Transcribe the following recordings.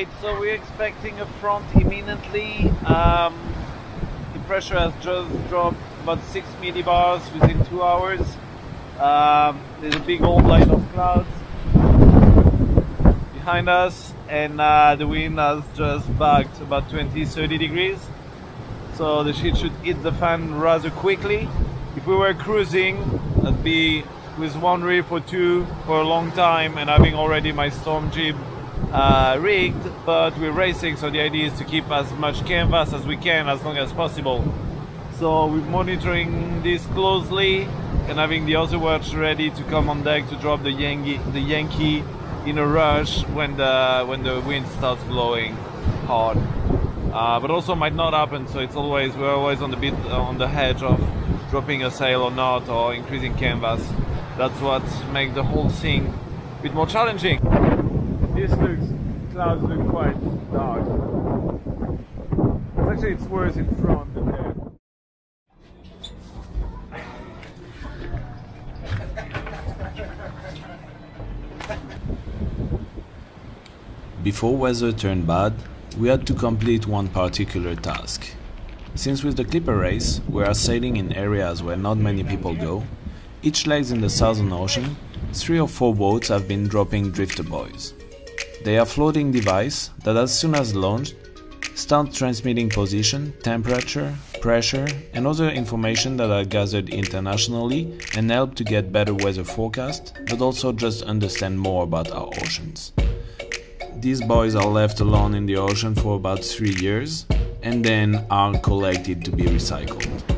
So we're expecting a front imminently. Um, the pressure has just dropped about 6 millibars within 2 hours. Um, there's a big old line of clouds behind us and uh, the wind has just backed about 20-30 degrees. So the shit should hit the fan rather quickly. If we were cruising, I'd be with one reef or two for a long time and having already my storm jib uh, rigged, but we're racing, so the idea is to keep as much canvas as we can as long as possible. So we're monitoring this closely and having the other watch ready to come on deck to drop the Yankee, the Yankee in a rush when the when the wind starts blowing hard. Uh, but also might not happen, so it's always we're always on the bit on the edge of dropping a sail or not, or increasing canvas. That's what makes the whole thing a bit more challenging. This looks clouds look quite dark. Actually, it's worse in front than there. Before weather turned bad, we had to complete one particular task. Since with the Clipper race, we are sailing in areas where not many people go, each leg in the Southern Ocean, three or four boats have been dropping drifter buoys. They are floating device that as soon as launched, start transmitting position, temperature, pressure, and other information that are gathered internationally and help to get better weather forecast, but also just understand more about our oceans. These buoys are left alone in the ocean for about three years and then are collected to be recycled.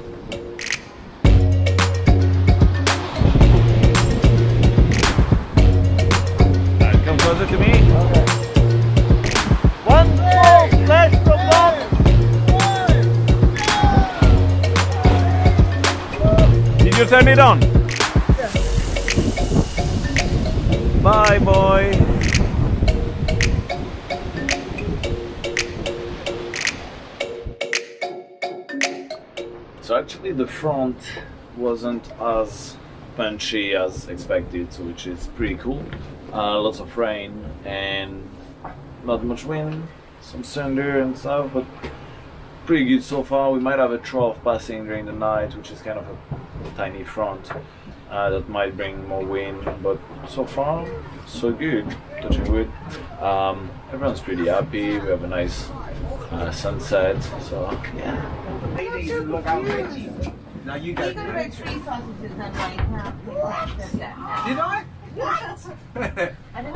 So actually the front wasn't as punchy as expected, which is pretty cool. Uh, lots of rain and not much wind, some thunder and stuff, but pretty good so far. We might have a trough passing during the night, which is kind of a tiny front uh, that might bring more wind, but so far so good. Touching wood. Um, everyone's pretty happy. We have a nice uh, sunset, so yeah. Now you You go. could have read three sausages and like half the breakfast at now. Did I? I don't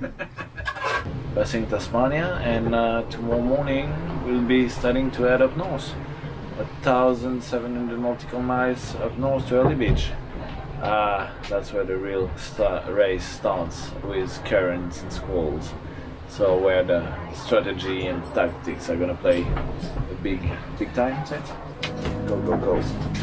know. passing Tasmania, and uh, tomorrow morning we'll be starting to head up north. A thousand seven hundred nautical miles up north to Airlie Beach. Uh, that's where the real race starts with currents and squalls. So where the strategy and tactics are gonna play a big, big time set. Go, go, go.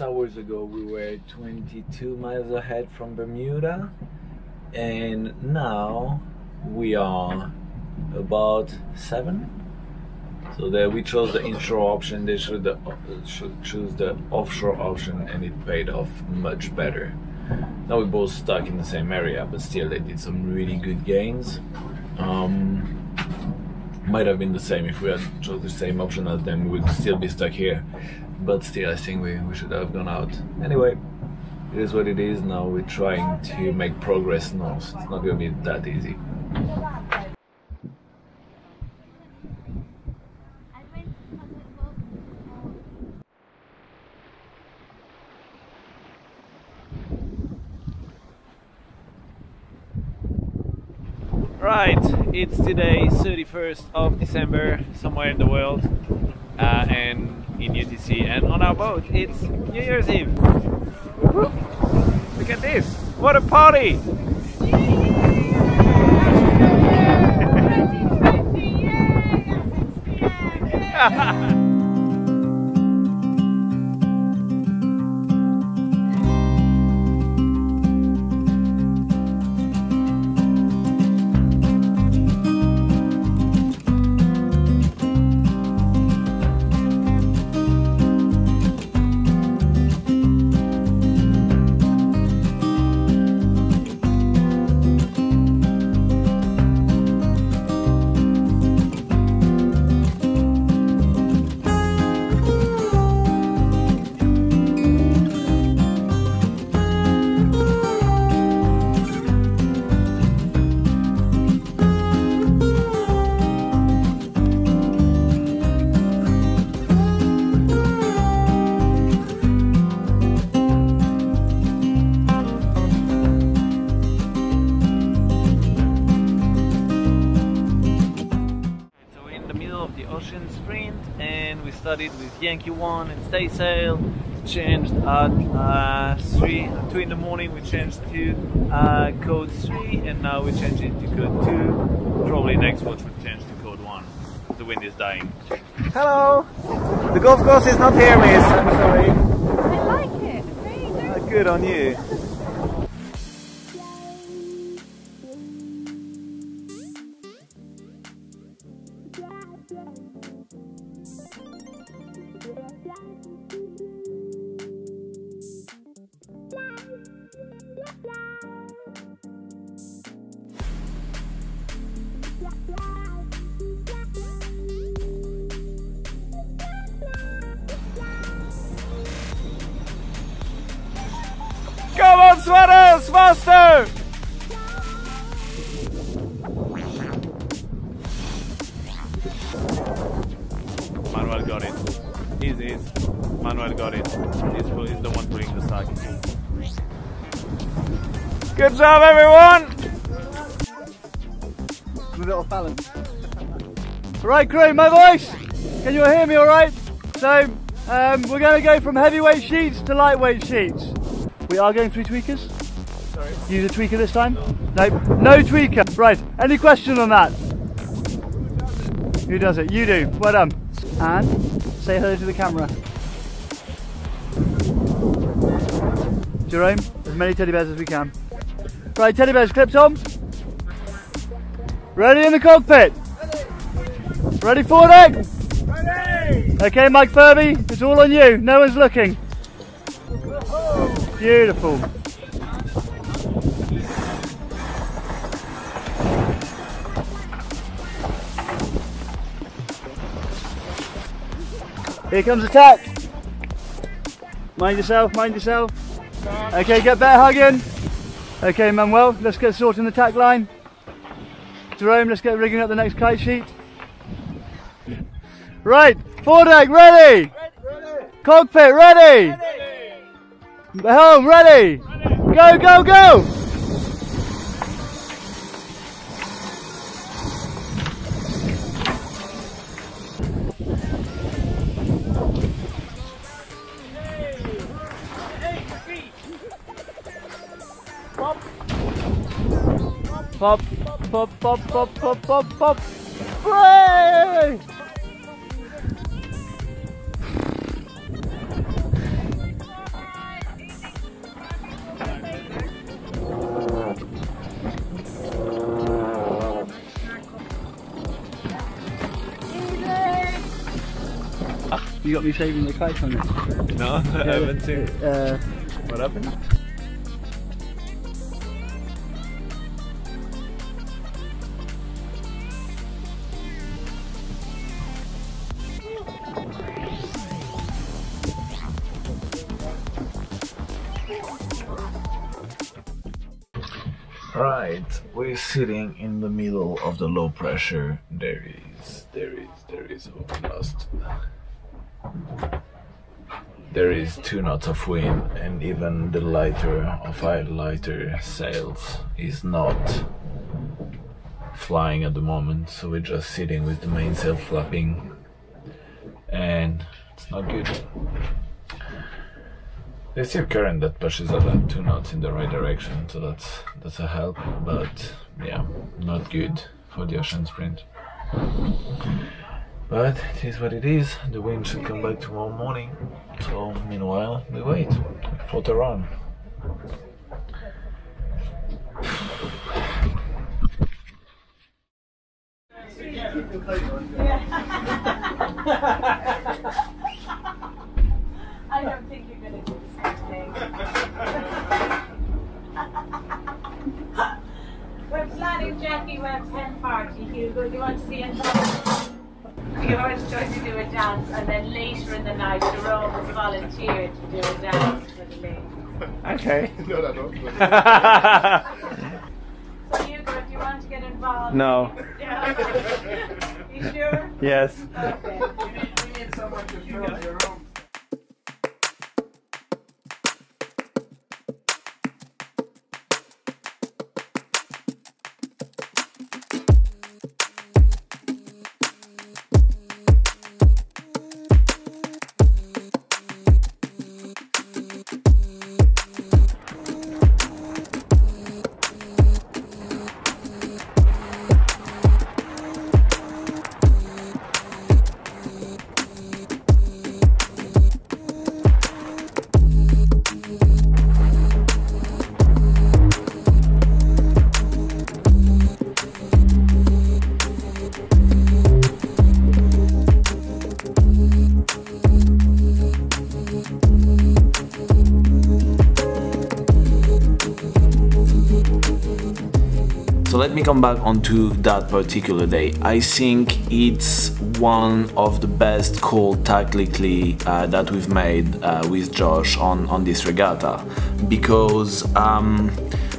Hours ago we were 22 miles ahead from Bermuda, and now we are about seven. So there we chose the inshore option. They should, the, should choose the offshore option, and it paid off much better. Now we're both stuck in the same area, but still they did some really good gains. Um, might have been the same if we had chose the same option as them. We'd still be stuck here, but still I think we, we should have gone out. Anyway, it is what it is. Now we're trying to make progress north. It's not gonna be that easy. Right, it's today 31st of December somewhere in the world uh, and in UTC and on our boat it's New Year's Eve. Look at this, what a party! Yankee 1 and Stay Sail. Changed at uh, 3, 2 in the morning, we changed to uh, code 3 and now we changed it to code 2. Probably next watch we change to code 1. The wind is dying. Hello! The golf course is not here, miss. I'm sorry. I like it. Really Uh, good on you. Faster! Manuel got it. He's, he's, Manuel got it. He's, he's the one pulling the sack. Good job, everyone! a bit off balance. Right, crew, my voice. Can you hear me all right? So, um, we're going to go from heavyweight sheets to lightweight sheets. We are going through tweakers. Sorry. Use a tweaker this time? Nope. No tweaker. Right. Any question on that? Who does it? You do. Well done. And say hello to the camera. Jerome, as many teddy bears as we can. Right, teddy bears clips on. Ready in the cockpit? Ready for deck? Ready! Okay, Mike Furby, it's all on you. No one's looking. Beautiful. Here comes attack. Mind yourself, mind yourself. Okay, get better hugging. Okay, Manuel, let's get sorting the tack line. Jerome, let's get rigging up the next kite sheet. Right, foredeck ready. ready. Cockpit ready. Ready. Helm ready. Go, go, go. Pop, pop, pop, pop, pop, pop, pop. Hey! You got me saving the kite on it. No, I haven't seen. Uh, what happened? Sitting in the middle of the low pressure. There is, there is, there is. Lost. There is two knots of wind, and even the lighter of our lighter sails is not flying at the moment. So we're just sitting with the mainsail flapping, and it's not good. There's still current that pushes us at two knots in the right direction, so that's that's a help. But yeah, not good for the ocean sprint. But it is what it is. The wind should come back tomorrow morning. So meanwhile, we wait, for float around. party, Hugo. Do you want to see it? You always try to do a dance, and then later in the night, Jerome has volunteered to do a dance for the ladies. Okay. No, no, no. so, Hugo, do you want to get involved? no. Yeah. You sure? Yes. Okay. So let me come back onto that particular day. I think it's one of the best call tactically uh, that we've made uh, with Josh on, on this regatta because um,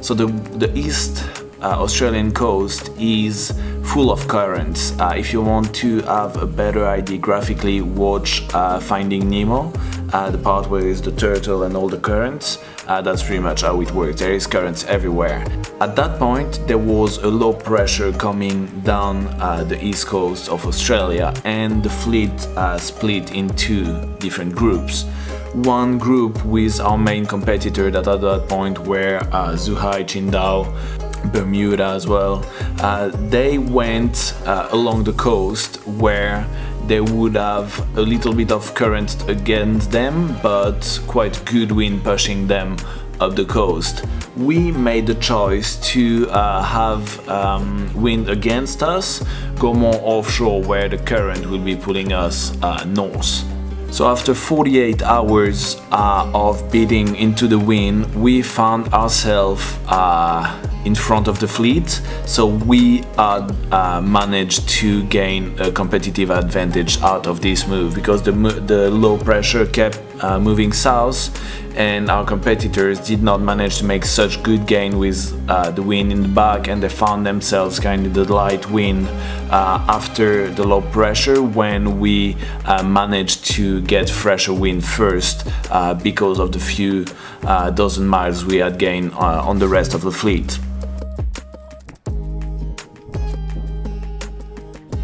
so the the east Australian coast is full of currents. Uh, if you want to have a better idea graphically, watch uh, Finding Nemo, uh, the part where is the turtle and all the currents. Uh, that's pretty much how it works. There is currents everywhere. At that point, there was a low pressure coming down uh, the east coast of Australia, and the fleet uh, split into different groups. One group with our main competitor that at that point were uh, Zhuhai, Qingdao, Bermuda as well. Uh, they went uh, along the coast where they would have a little bit of current against them, but quite good wind pushing them up the coast. We made the choice to uh, have um, wind against us, go more offshore where the current will be pulling us uh, north. So after 48 hours uh, of beating into the wind, we found ourselves uh, in front of the fleet. So we had uh, managed to gain a competitive advantage out of this move because the, the low pressure kept uh, moving south and our competitors did not manage to make such good gain with uh, the wind in the back and they found themselves kind of the light wind uh, after the low pressure when we uh, managed to get fresher wind first uh, because of the few uh, dozen miles we had gained uh, on the rest of the fleet.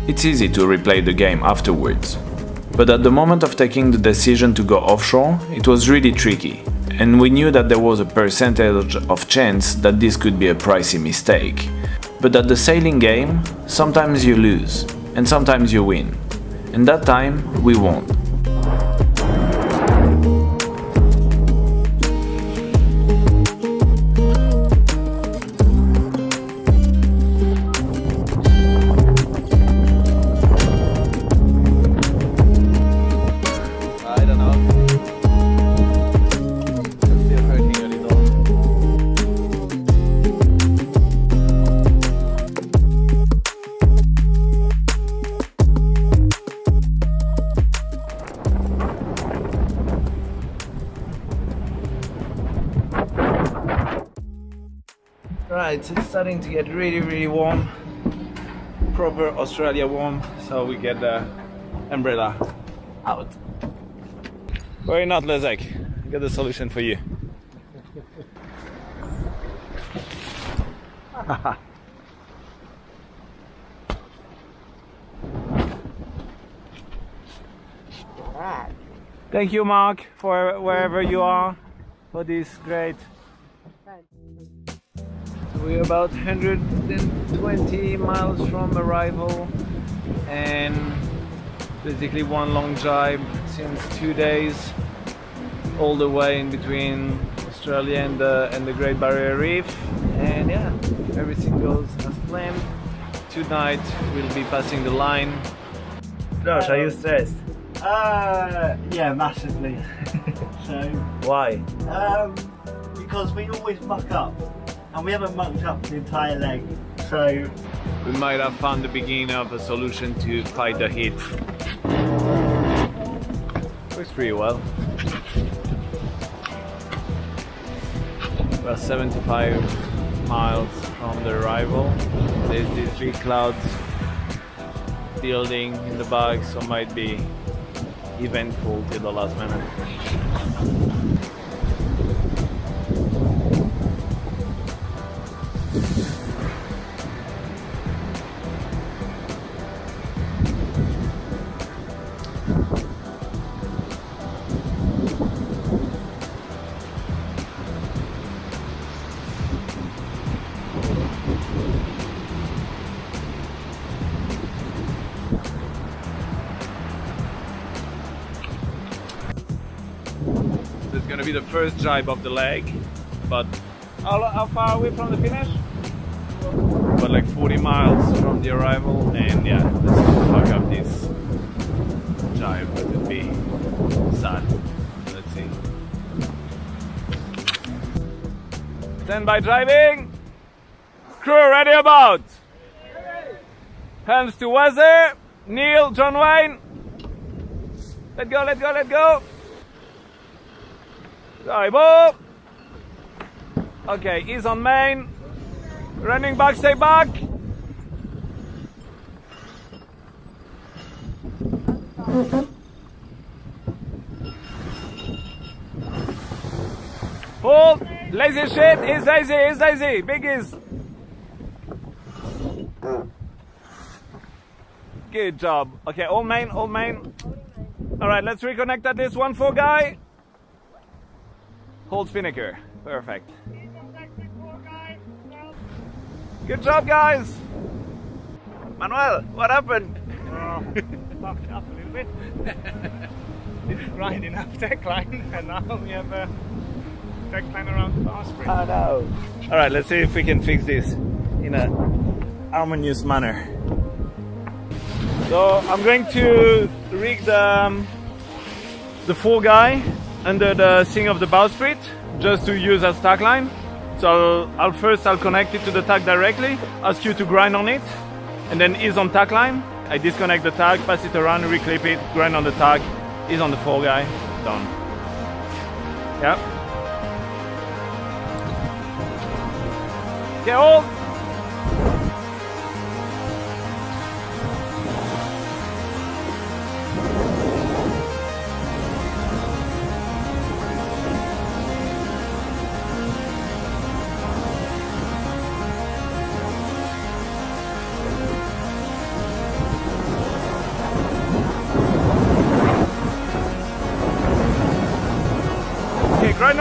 It's easy to replay the game afterwards. But at the moment of taking the decision to go offshore, it was really tricky, and we knew that there was a percentage of chance that this could be a pricey mistake. But at the sailing game, sometimes you lose, and sometimes you win. And that time, we won. Starting to get really, really warm. Proper Australia warm, so we get the umbrella out. Worry not, Lezek. I got the solution for you. Thank you, Mark, for wherever you are, for this great. We're about 120 miles from arrival, and basically one long drive since two days, all the way in between Australia and the and the Great Barrier Reef. And yeah, everything goes as planned. Tonight we'll be passing the line. Josh, are you stressed? Uh, yeah, massively. so, Why? um, because we always muck up, and we haven't mucked up the entire leg. So, We might have found the beginning of a solution to fight the heat. Works pretty well. We're 75 miles from the arrival. There's these big clouds building in the back, so might be eventful till the last minute. It's gonna be the first jibe of the leg, but how, how far away from the finish? But like 40 miles from the arrival, and yeah, let's fuck up this drive. It would be sad. Let's see. Stand by driving. Crew ready about. Hands to weather. Neil, John Wayne. Let go, let go, let go. Sorry, Bob. Okay, he's on main. Running back, stay back. Hold. Lazy shit. He's lazy. He's lazy. Big is. Good job. Okay, all main, all main. All right, let's reconnect at this one fore guy. Hold Spinnaker. Perfect. Good job, guys. Manuel, what happened? Oh, fucked up a little bit. Didn't grind enough tech line, and now we have a tech line around the spring. Oh no. All right, let's see if we can fix this in a harmonious manner. So I'm going to rig the um, the fore guy under the thing of the bowsprit just to use as tag line. So I'll, first I'll connect it to the tag directly, ask you to grind on it, and then ease on tag line. I disconnect the tag, pass it around, reclip it, grind on the tag, ease on the fore guy, done. Yep. Okay, hold. Okay, grind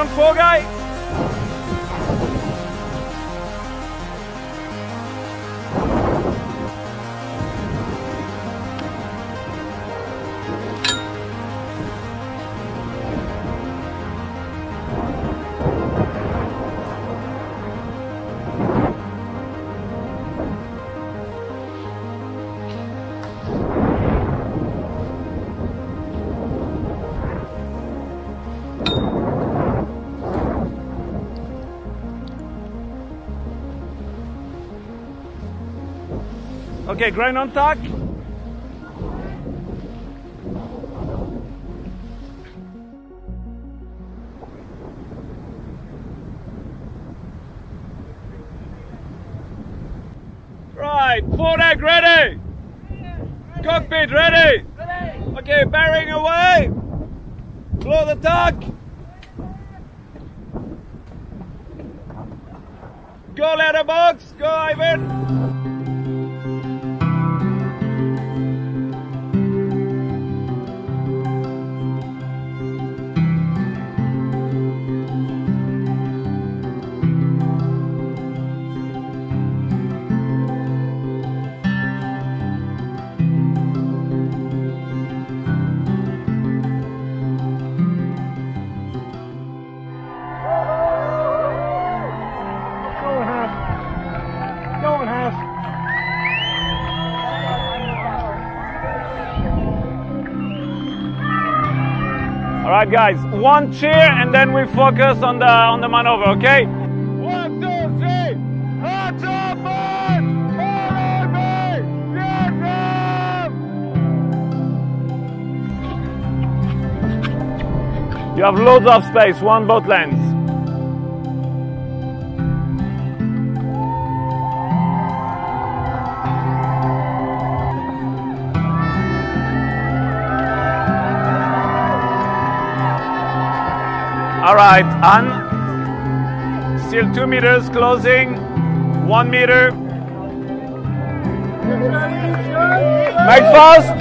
Okay, grind on tack. Deck ready! Cockpit ready! Okay, bearing away! Blow the tuck! Go letterbox! Go Ivan! Right, guys. One cheer, and then we focus on the on the maneuver. Okay? One, two, three. Hands man! Follow me! You have loads of space. One boat length. side an Still two meters closing. One meter. Make fast.